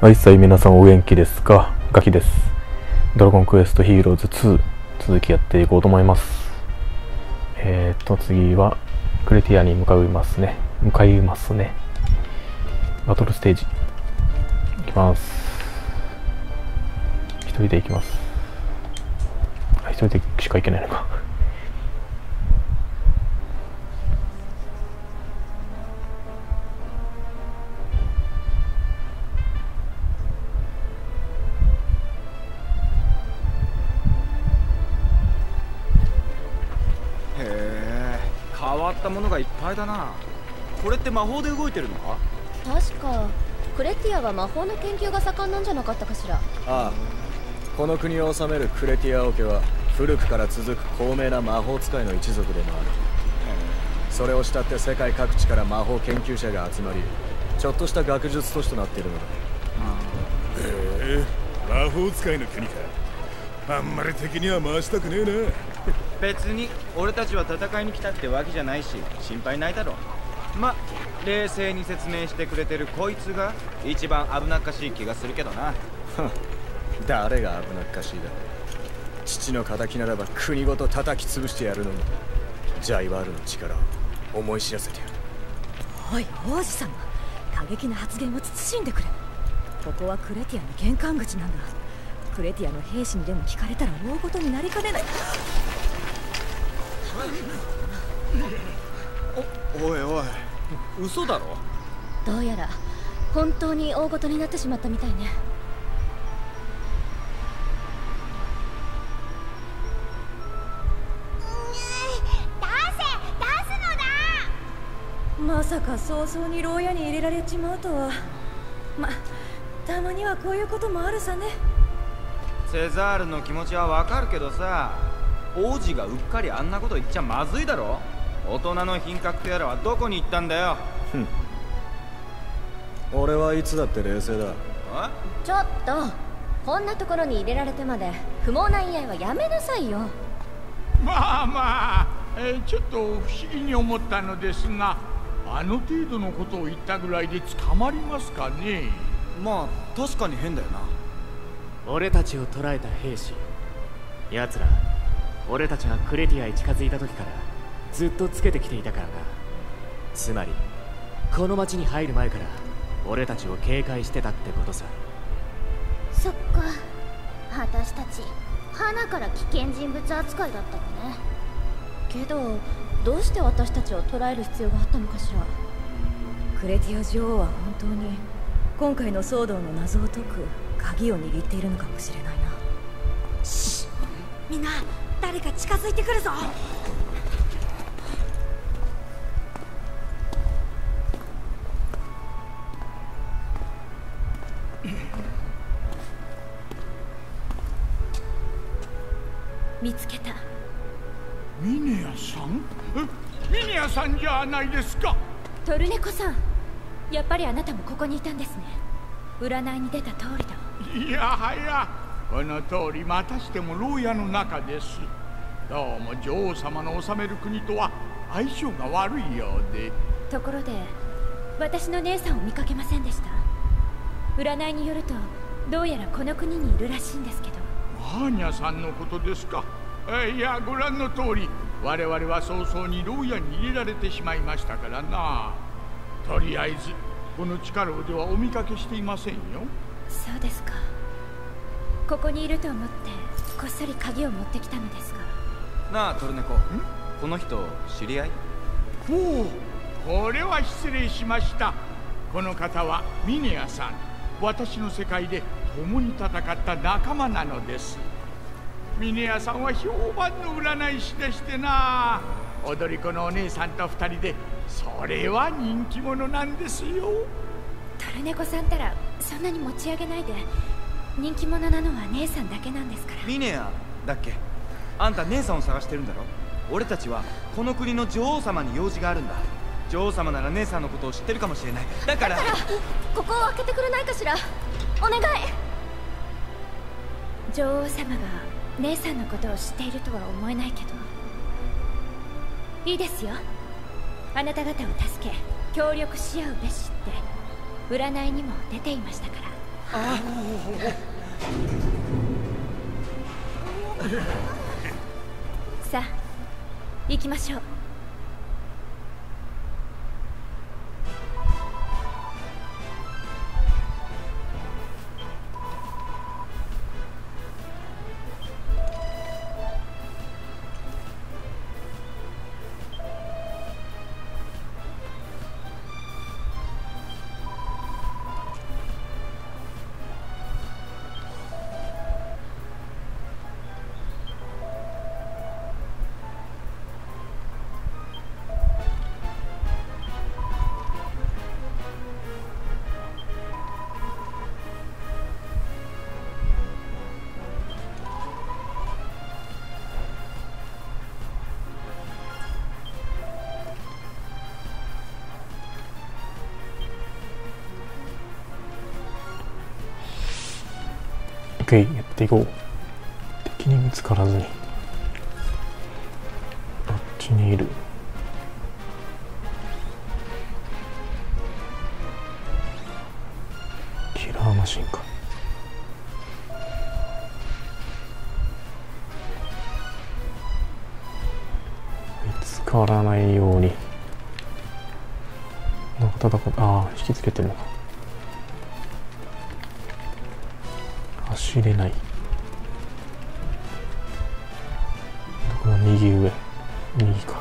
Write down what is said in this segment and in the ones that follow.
はい、さあ皆さんお元気ですか？ガキです。ドラゴンクエストヒーローズ2続きやっていこうと思います。えーと、次はクレティアに向かいますね。向かいますね。バトルステージ。いきます。一人で行きます。あ、一人でしか行けないのか。ものがいっぱいだな。これって魔法で動いてるのか？確か。クレティアは魔法の研究が盛んなんじゃなかったかしら。ああ。この国を治めるクレティア王家は古くから続く高名な魔法使いの一族でもある。それを慕って世界各地から魔法研究者が集まりちょっとした学術都市となっているのだ。へえ。魔法使いの国か。あんまり敵には回したくねえな別に俺たちは戦いに来たってわけじゃないし心配ないだろま冷静に説明してくれてるこいつが一番危なっかしい気がするけどな。誰が危なっかしいだ父の敵ならば国ごと叩き潰してやるのにジャイワールの力を思い知らせてやる。おい王子様。過激な発言を慎んでくれ。ここはクレティアの玄関口なんだ。クレティアの兵士にでも聞かれたら大事になりかねないおおいおい。嘘だろ？どうやら本当に大事になってしまったみたいね。まさか早々に牢屋に入れられちまうとは。またまにはこういうこともあるさね。セザールの気持ちはわかるけどさ王子がうっかりあんなこと言っちゃまずいだろ。大人の品格とやらはどこに行ったんだよ。俺はいつだって冷静だ。えちょっと。こんなところに入れられてまで不毛な言い合いはやめなさいよ。まあまあ、えーちょっと不思議に思ったのですがあの程度のことを言ったぐらいで捕まりますかね。まあ確かに変だよな。俺たちを捕らえた兵士奴ら俺たちがクレティアへ近づいた時からずっとつけてきていたからな。つまりこの町に入る前から俺たちを警戒してたってことさ。そっか。私たち花から危険人物扱いだったのね。けどどうして私たちを捕らえる必要があったのかしら。クレティア女王は本当に今回の騒動の謎を解く鍵を握っているのかもしれないな。みんな誰か近づいてくるぞ。見つけたミネアさん？え？ミネアさんじゃないですか。トルネコさんやっぱりあなたもここにいたんですね。占いに出た通りだ。いやはやこの通りまたしても牢屋の中です。どうも女王様の治める国とは相性が悪いようで。ところで私の姉さんを見かけませんでした？占いによるとどうやらこの国にいるらしいんですけど。マーニャさんのことですか。えいやご覧の通り我々は早々に牢屋に入れられてしまいましたからな。とりあえずこの地下牢ではお見かけしていませんよ。そうですかここにいると思ってこっそり鍵を持ってきたのですが。なあトルネコ。この人知り合い？おおこれは失礼しました。この方はミネアさん。私の世界で共に戦った仲間なのです。ミネアさんは評判の占い師でしてな。踊り子のお姉さんと二人でそれは人気者なんですよ。トルネコさんたらそんなに持ち上げないで人気者なのは姉さんだけなんですから。ミネアだっけ？あんた姉さんを探してるんだろ？俺たちはこの国の女王様に用事があるんだ。女王様なら姉さんのことを知ってるかもしれない。だから。ここを開けてくれないかしら？お願い。女王様が姉さんのことを知っているとは思えないけど。いいですよ。あなた方を助け協力し合うべしって占いにも出ていましたからさあ行きましょう。っていこう。敵に見つからずに。あっちにいる。キラーマシンか。見つからないように。なんか戦うああ引きつけてるのか。走れない。右上。右か。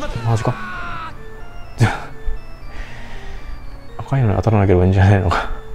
マジか。赤いのに当たらなければいいんじゃないのか。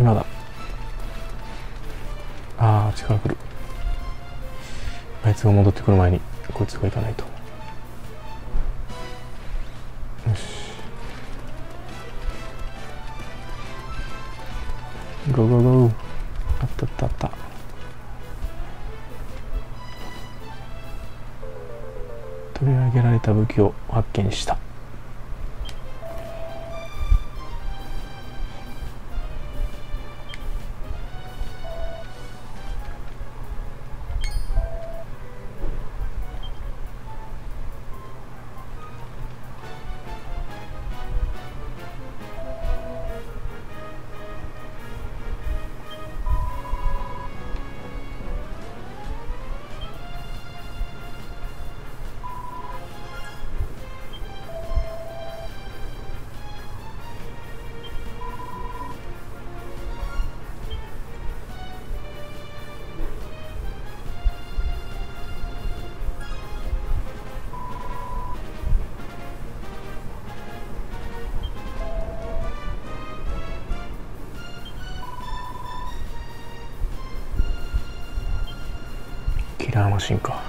今だ。ああ力来る。あいつが戻ってくる前にこいつが行かないと。よし。ゴーゴーゴー。あったあったあった。取り上げられた武器を発見した。ャーマシンか。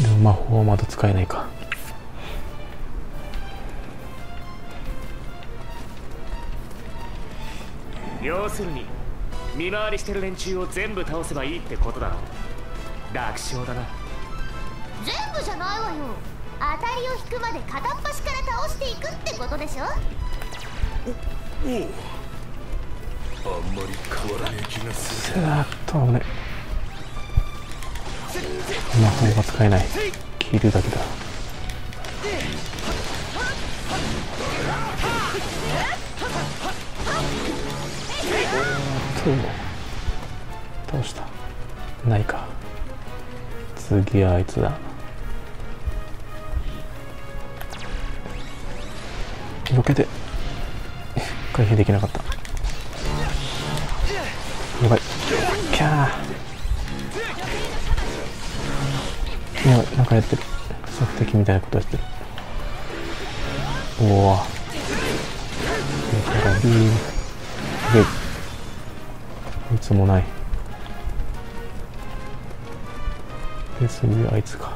でも魔法はまだ使えないか。要するに見回りしてる連中を全部倒せばいいってことだ。ろ楽勝だな。全部じゃないわよ。当たりを引くまで片っ端から倒していくってことでしょ？おおあんまり変わらねえ気がする。うわっと危ね魔法が使えない。切るだけだ。おと倒した？ないか。次はあいつだ。避けて。回避できなかった。かやってる。索敵みたいなことやってる。おおいつもない。で次あいつか。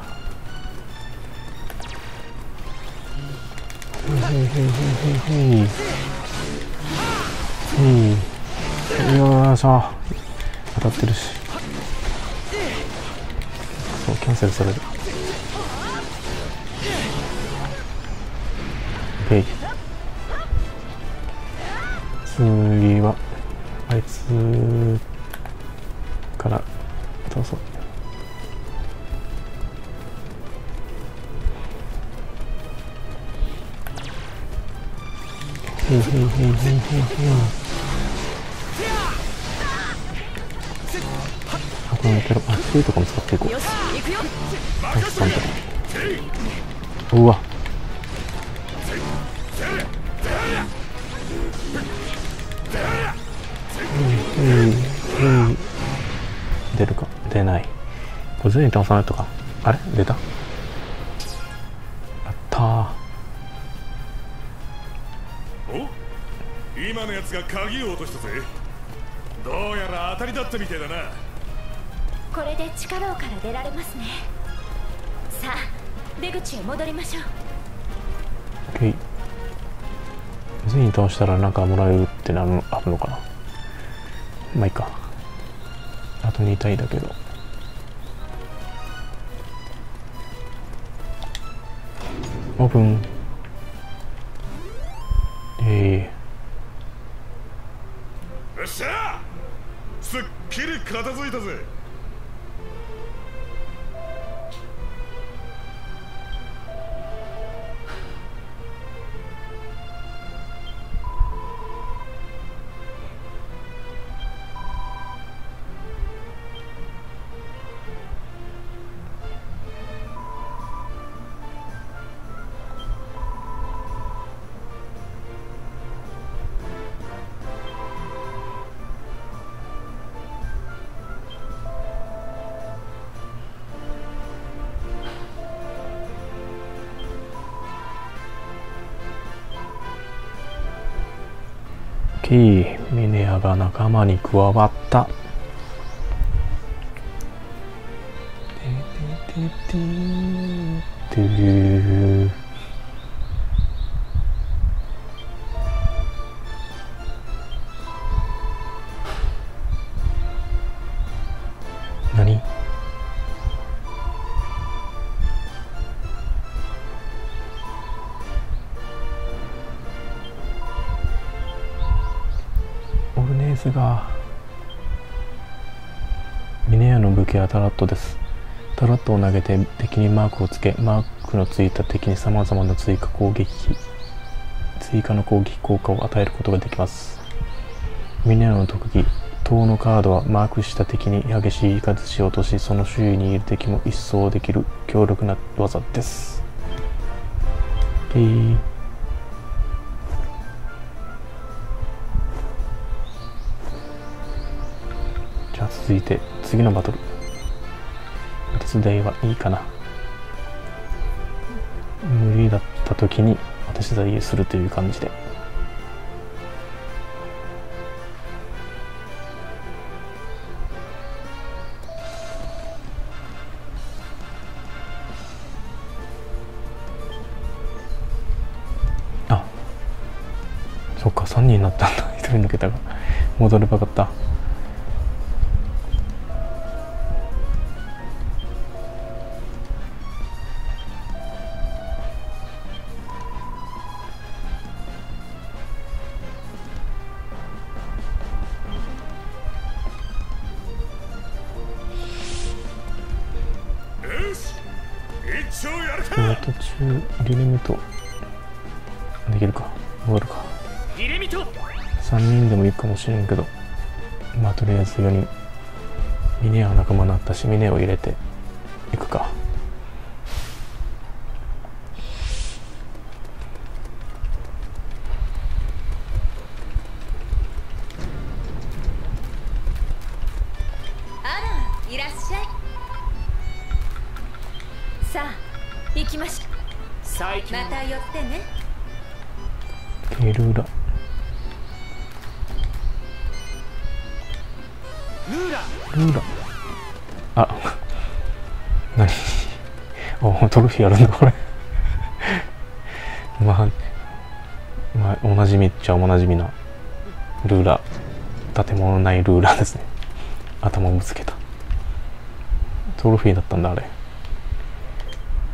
へいへいへいへいへい。へい。へい。よいしょ。当たってるし。そうキャンセルされる。次はあいつこれ全員倒さないとか。あれ？出た？やったー。お？今のやつが鍵を落としたぜ。どうやら当たりだったみたいだな。これで地下牢から出られますね。さあ出口へ戻りましょう。OK 全員倒したらなんかもらえるってなるあるのかな。まあいいか。あと2体だけどオーきいミネアが仲間に加わった。てててててーがミネアの武器はタラットです。タラットを投げて敵にマークをつけマークのついた敵に様々な追加攻撃追加の攻撃効果を与えることができます。ミネアの特技塔のカードはマークした敵に激しい雷し落としその周囲にいる敵も一掃できる強力な技です。えー。続いて次のバトル。手伝いはいいかな。無理だった時にお手伝いするという感じで。あそっか3人になったんだ。1人抜けたが。戻ればよかった。やるんだこれ。まあ、まあ、おなじみっちゃおなじみなルーラー。建物内ルーラーですね。頭をぶつけた。トロフィーだったんだあれ。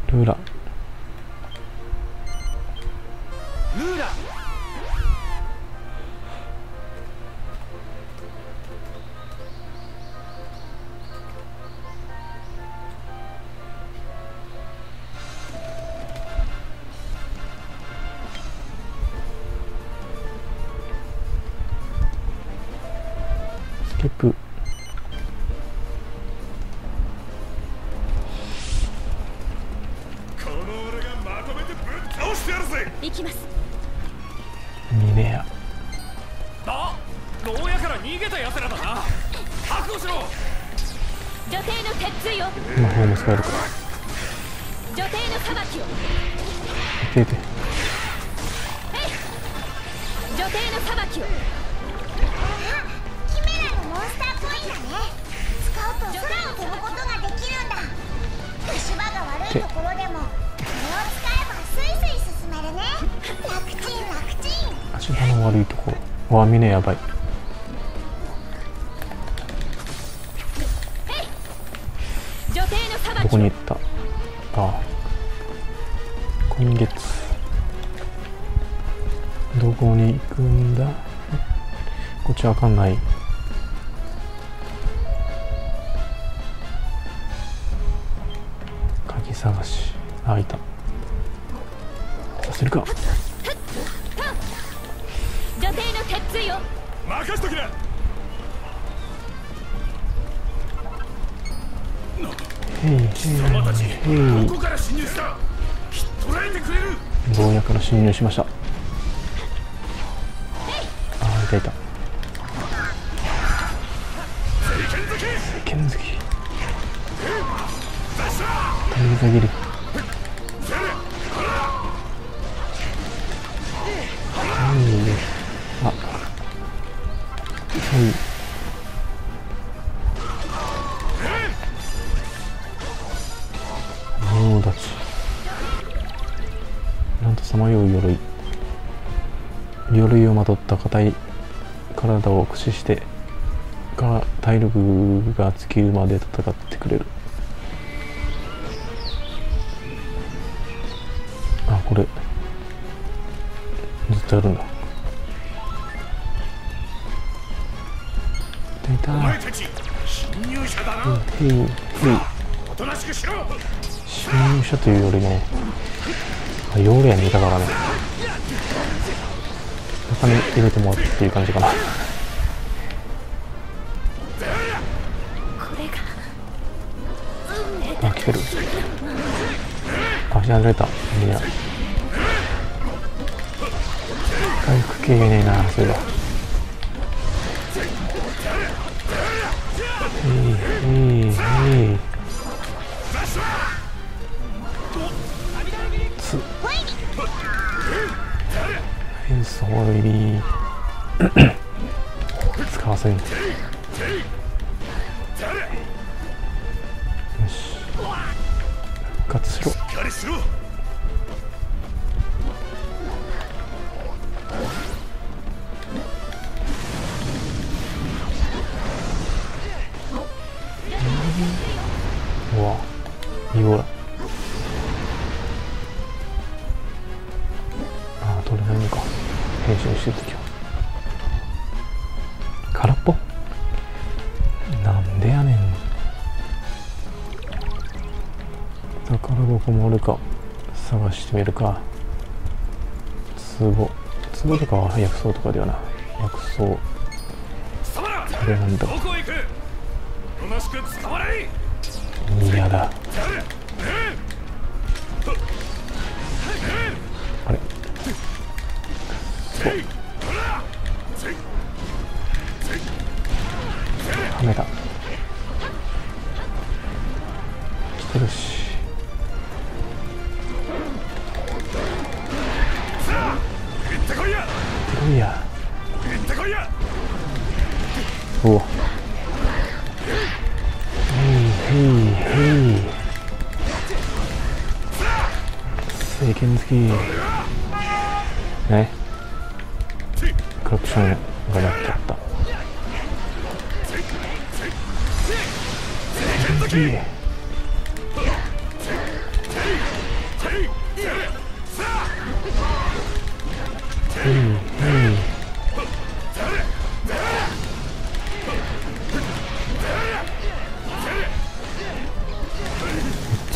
ルーラー。どこに行った。あ今月。どこに行くんだ？こっちわかんない。しました。死してから体力が尽きるまで戦ってくれる。あこれずっとやるんだ。いた。いた侵入者だなへいへいおとなしくしろ侵入者というよりもあ妖霊にいたからね。中に入れてもらっていう感じかな。左取れた。いや。回復系ねえなそうだ。ほらああ取れないのか編集してる時は空っぽなんでやねん宝箱もあるか探してみるか壺壺とかは薬草とかではな薬草これなんだどこへ行くおとなしく捕まれ嫌だ。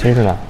めっち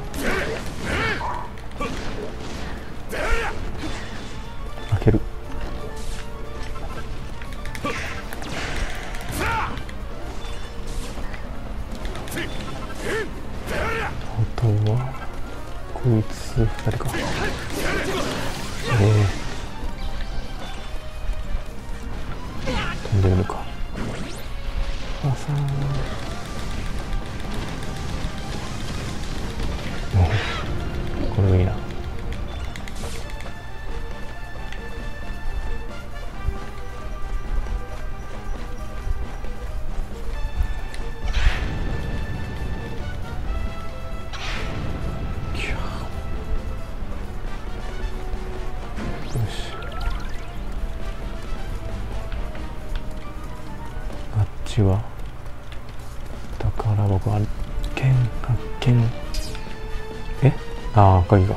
鍵が。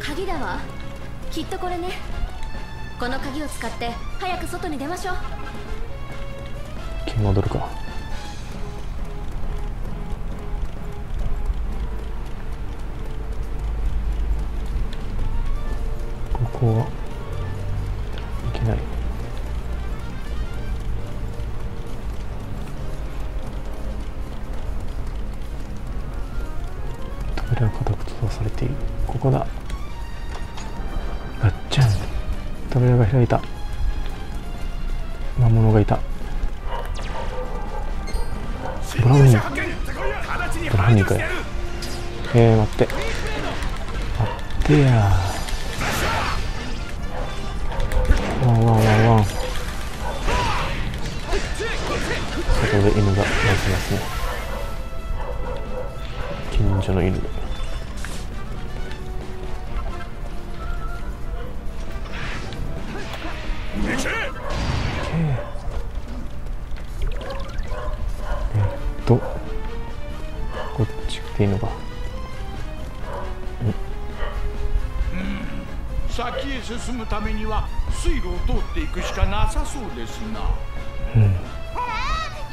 鍵だわ。きっとこれね。この鍵を使って早く外に出ましょう。金戻るか。ここは進むためには水路を通っていくしかなさそうですな。うん。えー、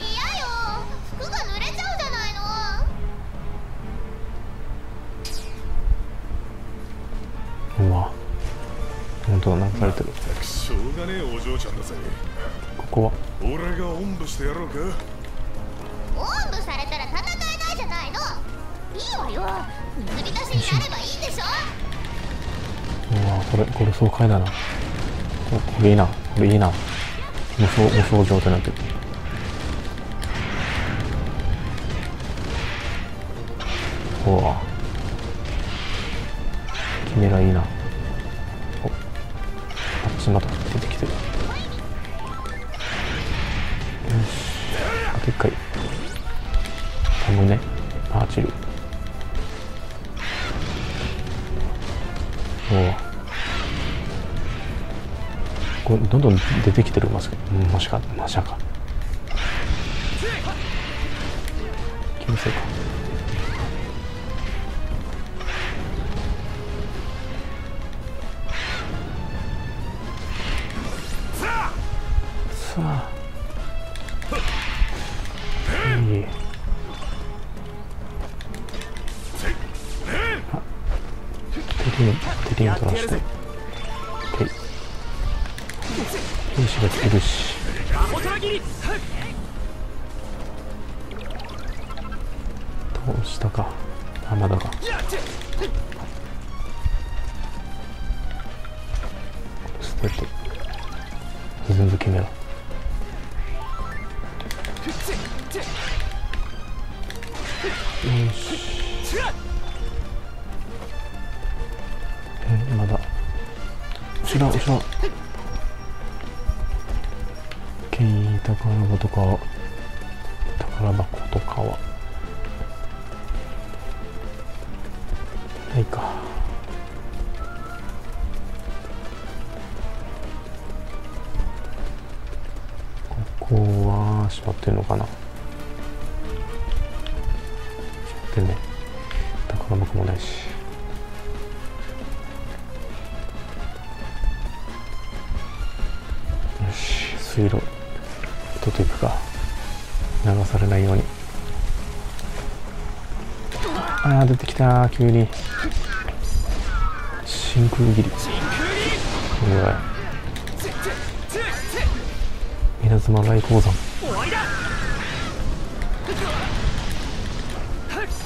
嫌よ。服が濡れちゃうじゃないの。うわ。本当だ流されてる。しょうがねえお嬢ちゃんだぜここは。俺がおんぶしてやろうか。おんぶされたら戦えないじゃないの。いいわよ。水浸しになればいいでしょうわこれこれ爽快だな。ここれいいな。これいいな。無双無双状態になってる。うわ。ン取らして兵士が来てるしどうしたか。あまだかステップ全部決あー出てきた急に。真空切り。うわ稲妻来鉱山。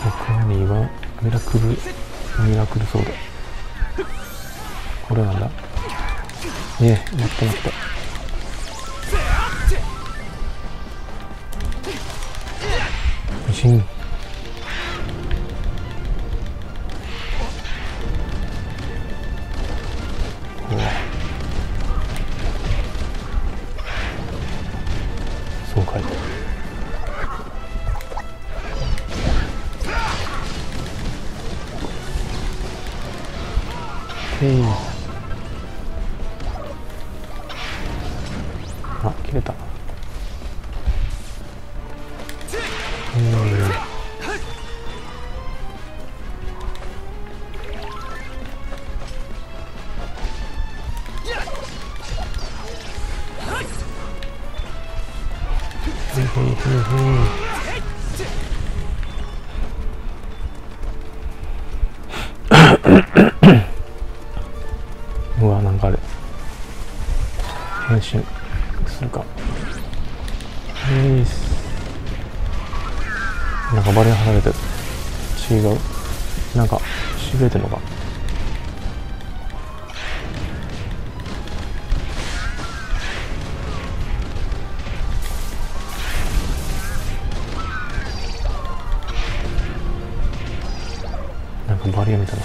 他にはミラクルミラクルソーダ。これなんだ？ねえ待って待って。シンなんかバリア離れてる違う。なんかしびれてるのかなんかバリアみたいな。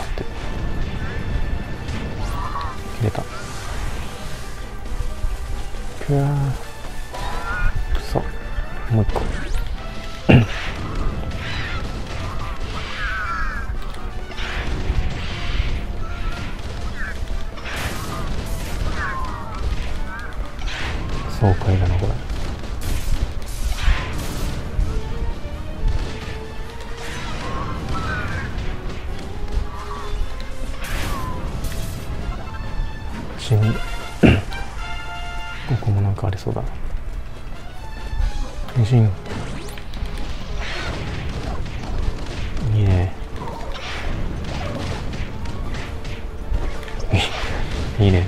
いいね。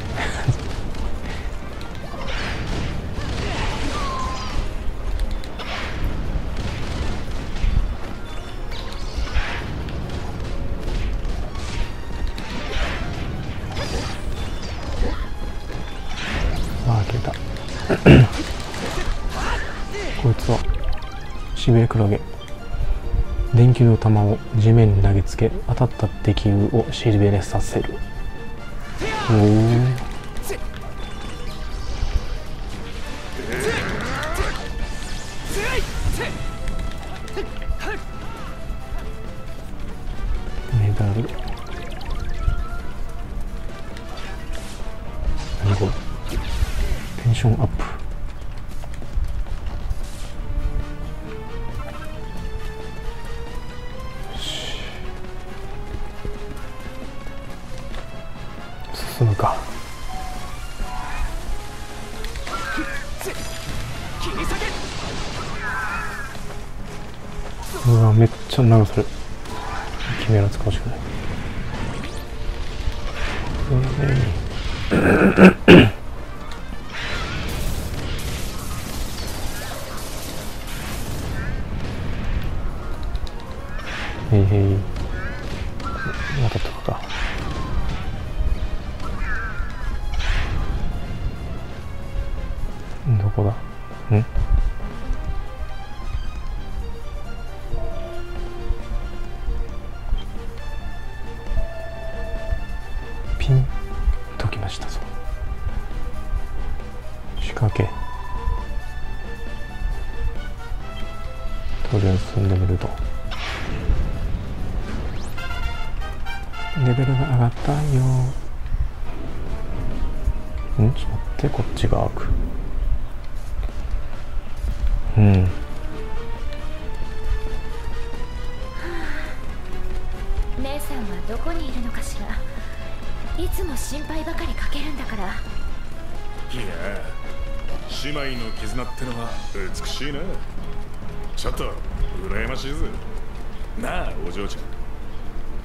ああ消えた。こいつはしびれクラゲ。電球の玉を地面に投げつけ当たった敵をしびれさせるお美しいな。ちょっと羨ましいぜ。なあお嬢ちゃん。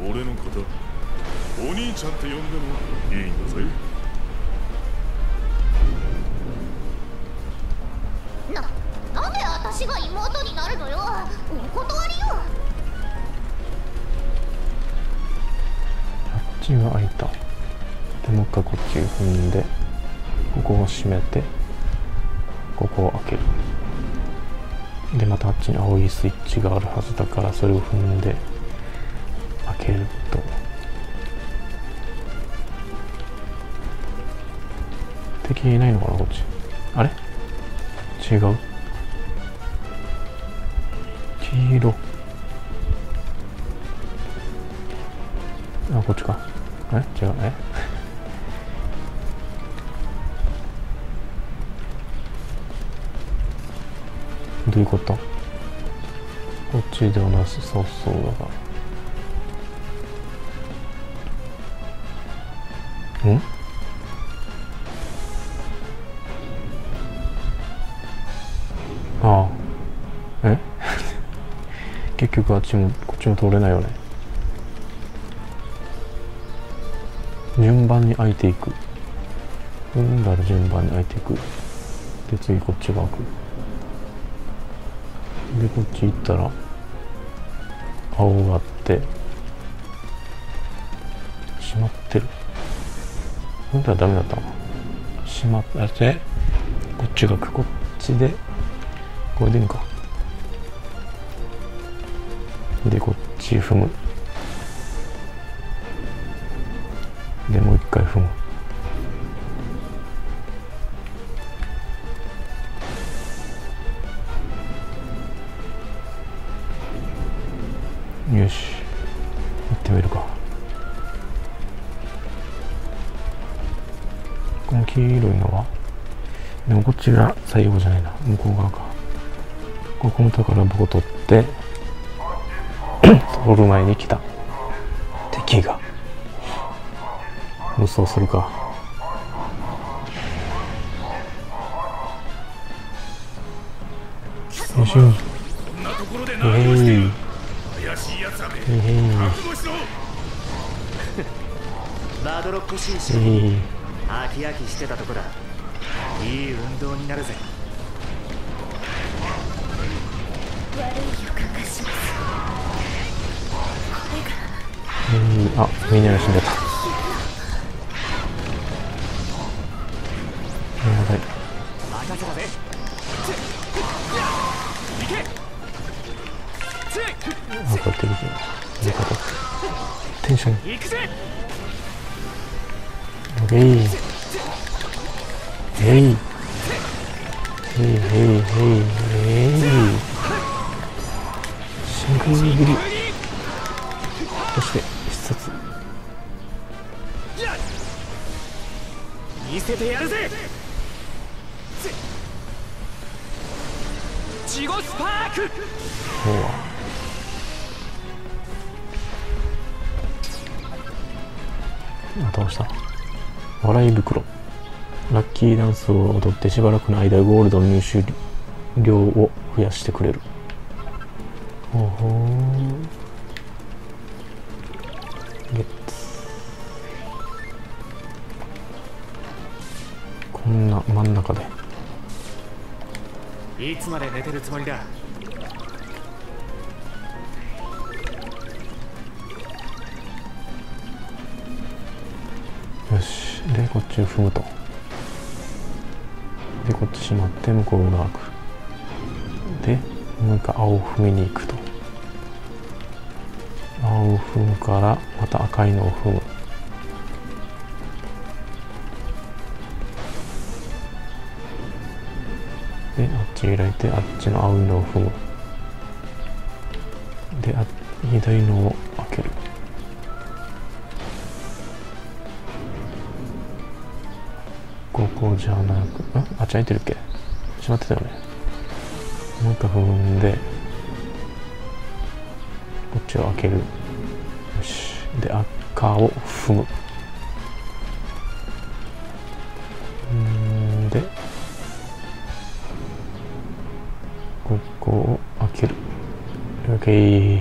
俺のことお兄ちゃんって呼んでもいいんだぜななんで私が妹になるのよ。お断りよ。あっちが開いた。でもう一回こっち踏んでここを閉めてここを開けるでまたあっちに青いスイッチがあるはずだからそれを踏んで開けると。敵いないのかなこっち。あれ？違う。黄色。あこっちか。え？違う。え？どういうこと？こっちではなさそうそうだからん？ああ。え？結局あっちもこっちも通れないよね。順番に開いていく。踏んだら順番に開いていく。で次こっちが開く。でこっち行ったら青があって閉まってる。踏んだらダメだったの閉まってこっちがくこっちでこれでいいんか。でこっち踏む。でもう一回踏むちが最後じゃないな。向こう側か。ここの宝箱取って 通る前に来た。敵が。無双するか。よいしょ。こんなところでえ何をしてい。るい。怪しい。やつだねえい。覚悟しろバドロッコ紳士飽き飽きしてたとこだいい運動になるぜ。悪い予感がしますこれがえいあみんなが死んでた。やばい。たってる味方テンション取ってしばらくの間ゴールドの入手量を増やしてくれる。ほほゲッツこんな真ん中で。いつまで寝てるつもりだ？よし。でこっちを踏むと。でこっち閉まって向こう側開く。でもう一回青を踏みに行くと。青を踏むからまた赤いのを踏む。であっち開いてあっちの青いのを踏む。んあっち開いてるっけ？閉まってたよね。もう一回踏んでこっちを開ける。よし。で赤を踏む。んでここを開ける。OK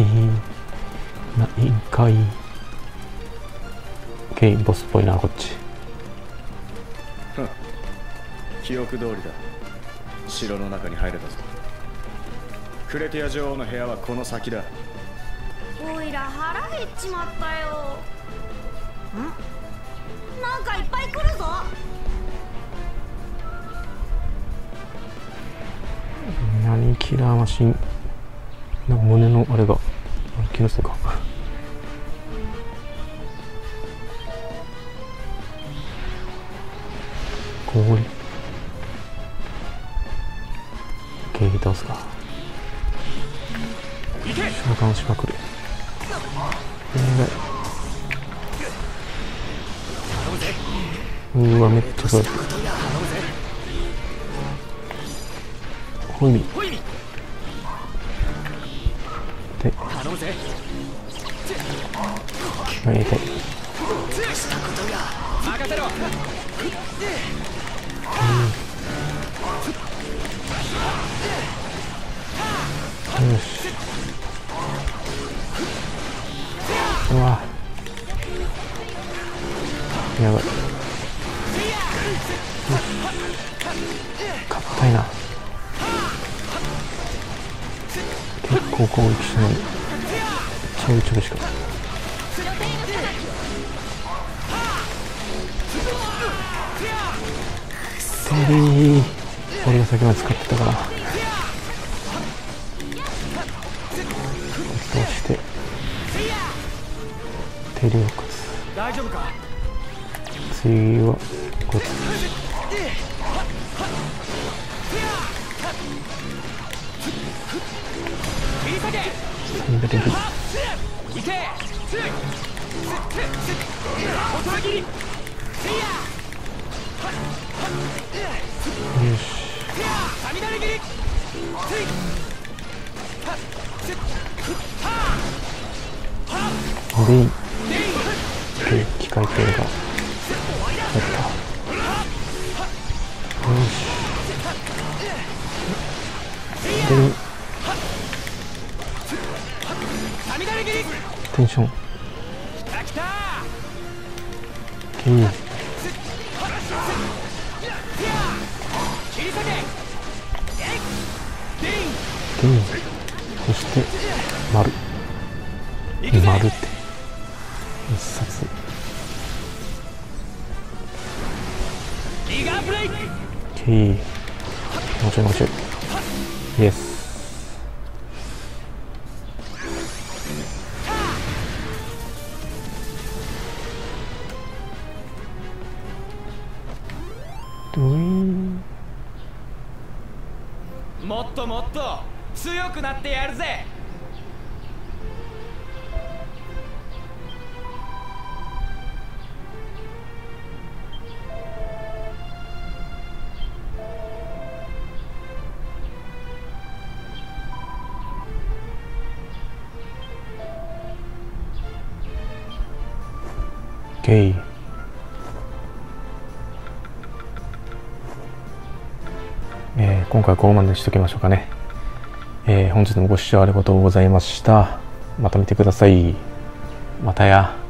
いないんかい。OK ボスっぽいなこっち。記憶通りだ。城の中に入れたぞ。クレティア女王の部屋はこの先だ。おいら腹減っちまったよ。ん？なんかいっぱい来るぞ。何キラーマシン？なんか胸のあれが気のせいか。うわ。やばい。硬いな。結構攻撃しない。ちょいちょいしか。テリー。俺が先まで使ってたから。次はいいそして丸。丸って。一冊リガーもうちょいもうちょいイエスくなってやるぜえー、今回ここまにしときましょうかね。本日もご視聴ありがとうございました。また見てください。またや。